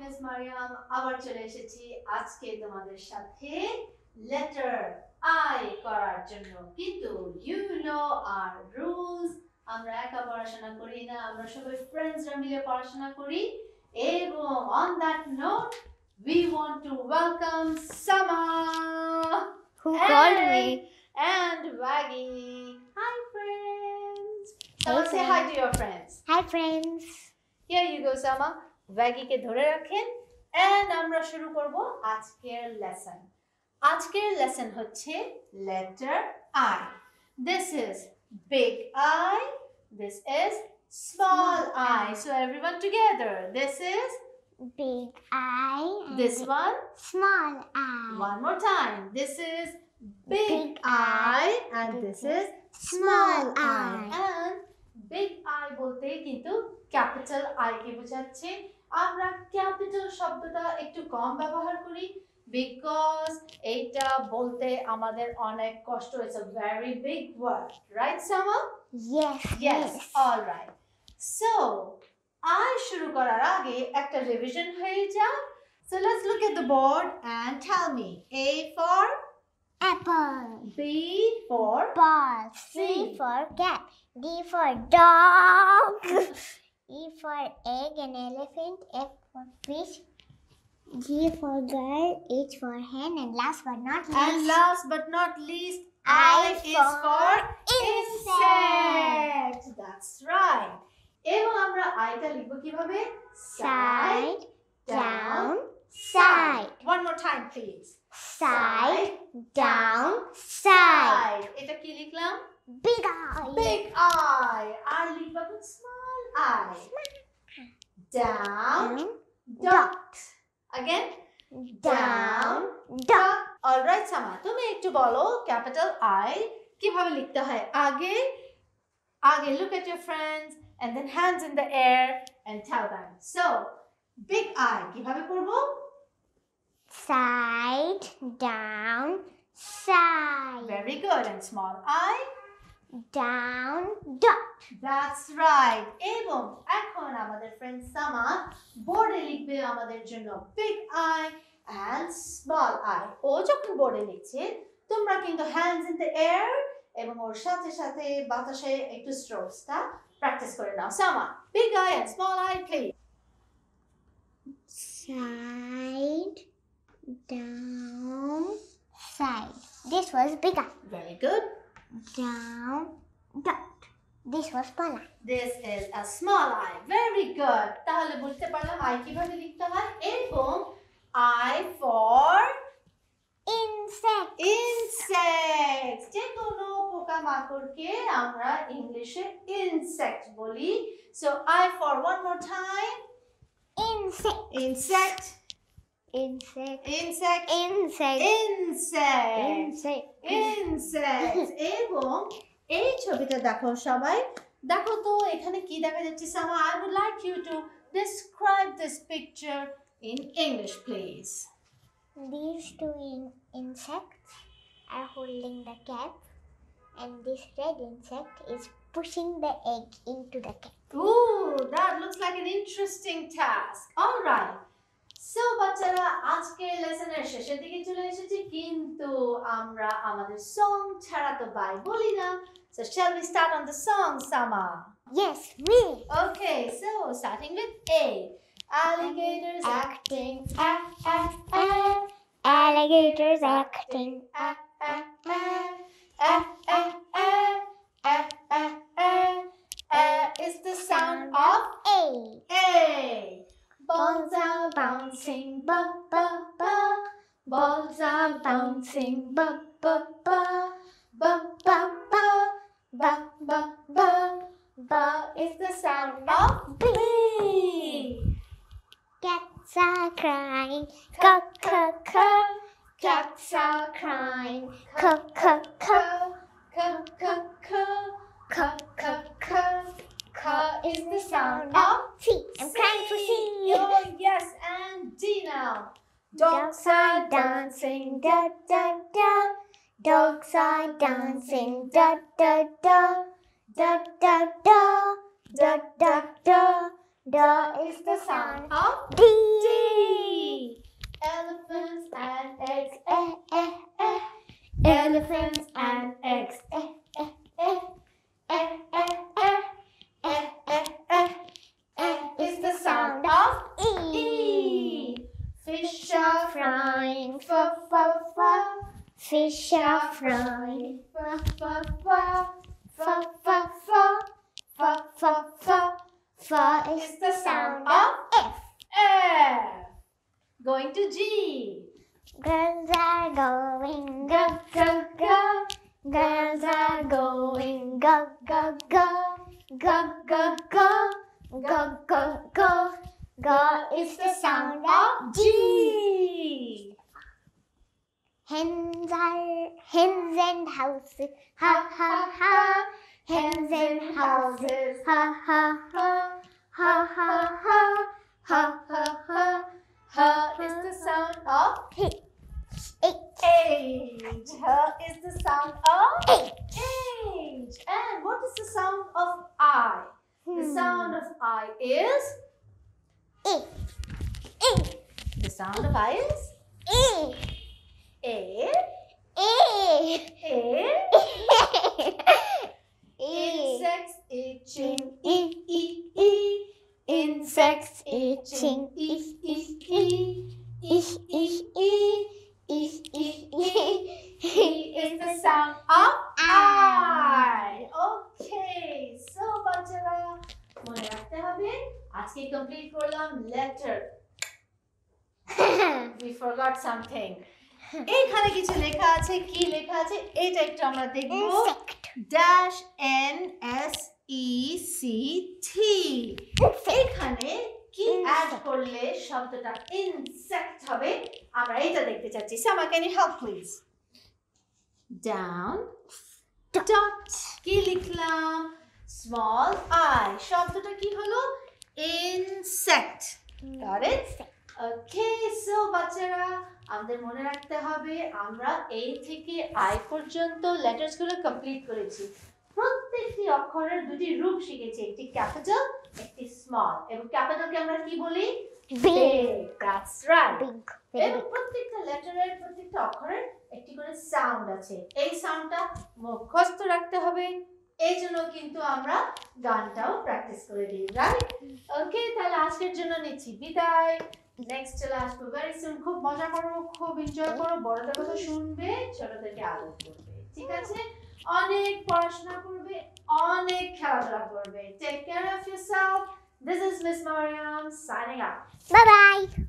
Miss Mariam আবার চলে এসেছি আজকে তোমাদের সাথে লেটার আই করার জন্য কিন্তু ইউ নো আর রুলস আমরা একা পড়াশোনা করি না আমরা সবাই ফ্রেন্ডসরা মিলে পড়াশোনা করি এবং on that note we want to welcome Sama Who called me? and Waggy. Hi friends. Hey, Sama, say hi to your friends. Hi friends. Here you go, Sama. ওয়াগিকে ধরে রাখেন। এন্ড আমরা শুরু করব আজকের লেসন আজকের লেসন হচ্ছে letter I this is big I this is small I so everyone together this is Big and this one Small eye. One more time. This is big, Big eye, and this this is small eye. And big বলতে কিন্তু capital I K বোঝাচ্ছে। আমরা capital শব্দটা একটু কম ব্যবহার করি because এইটা বলতে আমাদের অনেক কষ্ট হয়েছে a very big word right Sama yes all right so আর শুরু করার আগে একটা রিভিশন হয়ে যাক so let's look at the board and tell me A for Apple. B for ball. C, C for cat. D for. E for egg and elephant. F for fish. G for girl. H for hen. And last but not least. and last but not least I I is for insect. insect. That's right. এবং আমরা আইটা লিখব কিভাবে Side. Down. Side. One more time please. Side. Down. Dot. Again. Down. Dot. Dot. All right, Sama. তুমি একটু বলো capital I কিভাবে লিখতে হয় আগে আগে look at your friends and then hands in the air and tell them. So, big eye কিভাবে করব? Side. Down. Side. Very good. And small eye? down dot. That's right. Evon, I call another friend সামা বোর্ডে লিখবে আমাদের জন্য big I and small eye. i. ও যখন বোর্ডে লিখছে তোমরা কিন্তু hands in the air এবং ওর সাথে সাথে বাতাসে একটু strokesটা practice করে নাও সামা. big I and small I please. side down side. This was bigger. Very good Down. Dot. This was small eye. This is a small I very good তাহলে বুঝতে পারলাম আই কিভাবে লিখতে হয় এবং আই ফর Insect. ইনসেক্টস যে কোনো পোকামাকড়কে আমরা ইংলিশে ইনসেক্ট বলি so I for one more time Insect. Insect Insect. Insect Insect. Insect Insect. Insect এবং এই ছবিটা দেখো সবাই দেখো তো এখানে কি দেখা যাচ্ছে Sama I would like you to describe this picture in English please These two in- insects are holding the cap, and this red insect is pushing the egg into the cap. Ooh, that looks like an interesting task. All right. So, বাচ্চারা আজকের লেসনের শেষের দিকে চলে এসেছি কিন্তু আমরা আমাদের song ছাড়া তো বাই বলি না So, shall we start on the song, Sama? Yes, me. Okay, so starting with A. Alligators acting, ah, ah, ah. Alligators acting. ah, ah, ah. Ah, ah, ah. Ah, ah, ah. Ah is the sound of A. A. Balls are bouncing, ba ba ba. Balls are bouncing, ba ba ba. Ba ba ba. Ba ba ba. Ba is the sound of B. Cats are crying. Caw, caw, caw. Cats are crying. Caw, caw, caw. Ka ka ka. Ka ka ka. Ka is the sound of C. I'm crying for C. Oh yes, and D now. Dogs are dancing, da da da. Dogs are dancing. Da da da. Da da da. Da da da. Da is the sound of D. are frying, fa fa, fo. Fish are frying, fa fa fa, fa fa fa, fa fa fa. Fo is the sound of F. F. Going to G. Girls are going, go go go. Girls are going, go go go. Go go go. Go go go. Go is the sound of G. Hens are hens and houses. Ha ha ha. Hens and houses. Ha ha ha. Ha ha ha. Ha ha ha. Ha is the sound of H. H. Ha is the sound of H. H. And what is the sound of I? The Hmm. sound of I is E. E. the sound of I is E. A E. A E. insects itching E. e e insects itching e e e Ich, ich, e e e e is the sound of I. Okay, so বাচ্চারা মনে রাখতে হবে আজকে complete করলাম letter we forgot something এইখানে কিছু লেখা আছে কি লেখা আছে? এটা একটু আমরা দেখব। Dash N S E C T এখানে কি অ্যাড করলে শব্দটা ইনসেক্ট হবে? আমরা এটা দেখতে চাচ্ছি। Sama can you help please down dot কি লিখলাম? স্মল আই শব্দটা কি হলো? Insect Got it? Okay so বাচ্চারা আমাদের মনে রাখতে হবে আমরা এই থেকে আই পর্যন্ত লেটার্সগুলো কমপ্লিট করেছি। প্রত্যেকটি অক্ষরের দুটি রূপ শিখেছি একটি ক্যাপিটাল একটি স্মল এবং ক্যাপিটালকে আমরা কি বলি? Big. Big. Very এবং. প্রত্যেকটা লেটারের প্রত্যেকটা অক্ষরের একটি করে সাউন্ড আছে। এই সাউন্ডটা মুখস্থ রাখতে হবে। এই জন্য কিন্তু আমরা গানটাও প্র্যাকটিস করে দিই রাইট ওকে তাহলে আজকের জন্য নিচ্ছি। বিদায়। নেক্সট চলে আসব। ভেরি সুন খুব মজা করো, খুব এনজয় করো। বড়দের কথা শুনবে, ছোটদেরকে আদর করবে, ঠিক আছে? অনেক পড়াশোনা করবে, অনেক খেলাধুলা করবে। Take care of yourself this is Miss Mariam signing out bye bye.